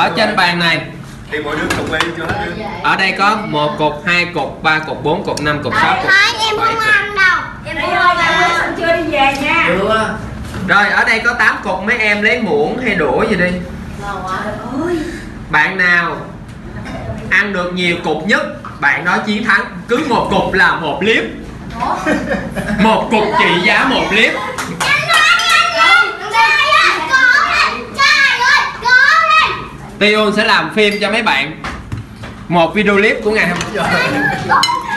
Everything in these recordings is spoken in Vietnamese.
ở trên bàn này. Thì mỗi đứa cục ly cho hết ở đây có một cục hai cục ba cục bốn cục năm cục sáu cục. Hai em không ăn đâu. Em đâu. Mới chưa đi về nha. Chưa rồi ở đây có 8 cục. Mấy em lấy muỗng hay đũa gì đi. Bạn nào ăn được nhiều cục nhất bạn đó chiến thắng. Cứ một cục là một clip một cục trị giá một clip Nhanh lên, nhanh lên Trai ơi, cố lên Trai ơi, cố lên Tion sẽ làm phim cho mấy bạn. Một video clip của ngày hôm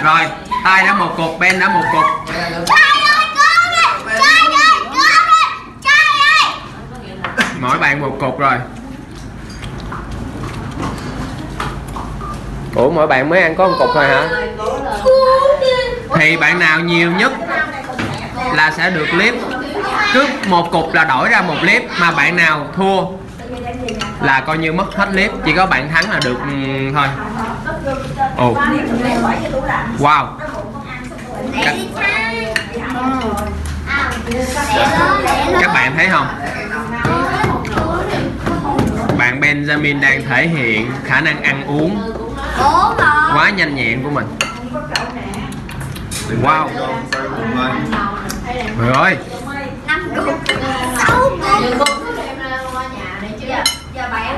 rồi tay đã một cục, Ben đã một cục. Mỗi bạn một cục rồi. Ủa, mỗi bạn mới ăn có một cục thôi hả? Thì bạn nào nhiều nhất là sẽ được clip? Cứ một cục là đổi ra một clip mà bạn nào thua là coi như mất hết clip chỉ có bạn thắng là được ừ, thôi. Ồ. Wow. Các, các bạn thấy không? Bạn Benjamin đang thể hiện khả năng ăn uống quá nhanh nhẹn của mình. Wow. Trời ơi năm cục sáu cục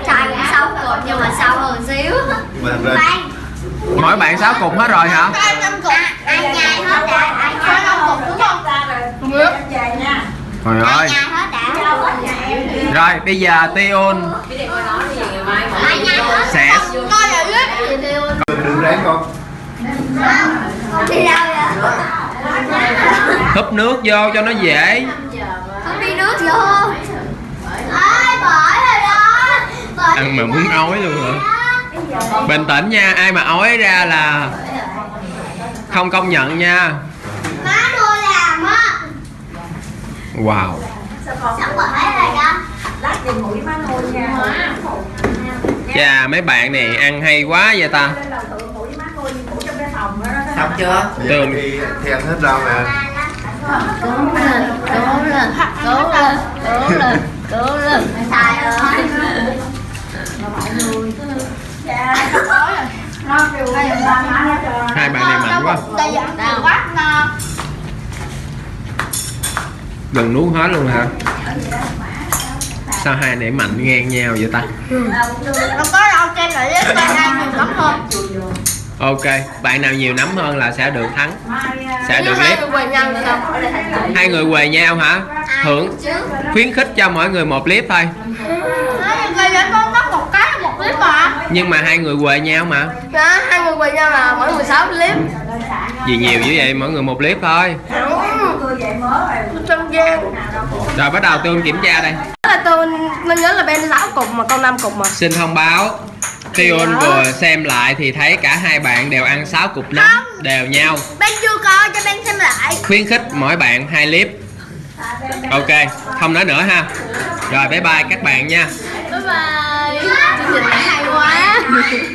trai cũng sáu cục nhưng mà sáu hơn xíu? Bạn mỗi bạn 6 cục hết rồi hả? Ai năm cục? Ai nhai hết đã ai nhai năm cục đúng không? Về nha. Trời ai ơi. nhai hết đã. Rồi bây giờ Tion ai nhai hết sẽ coi là biết. Đừng ráng con. Đi đâu vậy? Húp nước vô cho nó dễ. Không đi nước vô ai bỏ rồi đó Bỏ ăn mà muốn ói luôn hả? Bình tĩnh nha ai mà ói ra là không công nhận nha. Má tôi làm á. Wow. Sao bỏ rồi đó? Lát về mũi má nuôi nha. Chà mấy bạn này ăn hay quá vậy ta? Xong chưa? Tường. thì thì ăn hết rau nè. Cố lên cố lên cố lên cố lên cố lên hai bạn này mạnh quá. Đừng nuốt hết luôn hả? Sao hai này mạnh ngang nhau vậy ta? Có lại với nhiều hơn ok bạn nào nhiều nấm hơn là sẽ được thắng. Sẽ được clip hai người quề nhau hả? Thưởng. khuyến khích cho mỗi người một clip thôi Nói như vậy vậy con có một cái một clip mà nhưng mà hai người quề nhau mà. Đó, hai người quay nhau là mỗi 16 clip. Gì nhiều như vậy mỗi người một clip thôi. Tôi Trong gian. Rồi bắt đầu tương kiểm tra đây. Là tôi tôi nhớ là bên 6 cục mà con 5 cục mà. Xin thông báo Tion vừa xem lại thì thấy cả hai bạn đều ăn 6 cục nấm đều nhau. Bên chưa coi cho bên xem lại. Khuyến khích mỗi bạn hai clip. Ok không nói nữa ha. Rồi bye bye các bạn nha. Bye bye chương trình này hay quá